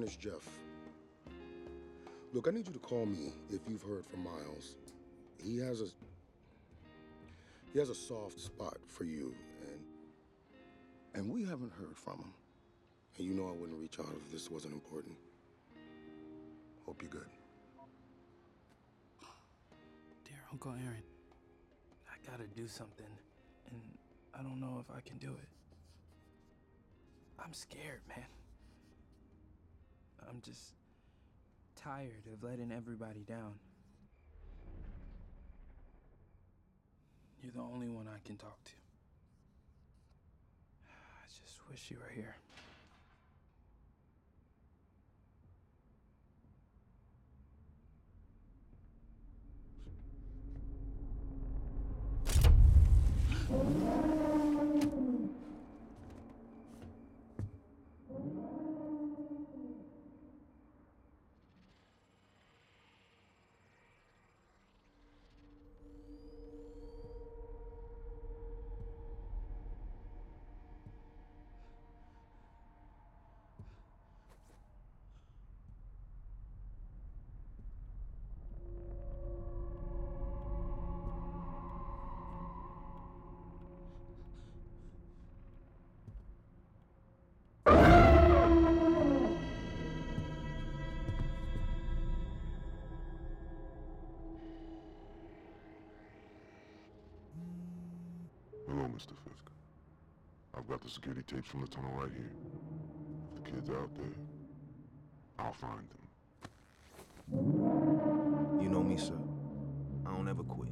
Jeff. Look, I need you to call me if you've heard from Miles. He has a he has a soft spot for you, and and we haven't heard from him. And you know I wouldn't reach out if this wasn't important. Hope you're good. Dear Uncle Aaron, I gotta do something, and I don't know if I can do it. I'm scared, man. Just tired of letting everybody down. You're the only one I can talk to. I just wish you were here. Mr. Fisk. I've got the security tapes from the tunnel right here. If the kid's out there, I'll find them. You know me, sir. I don't ever quit.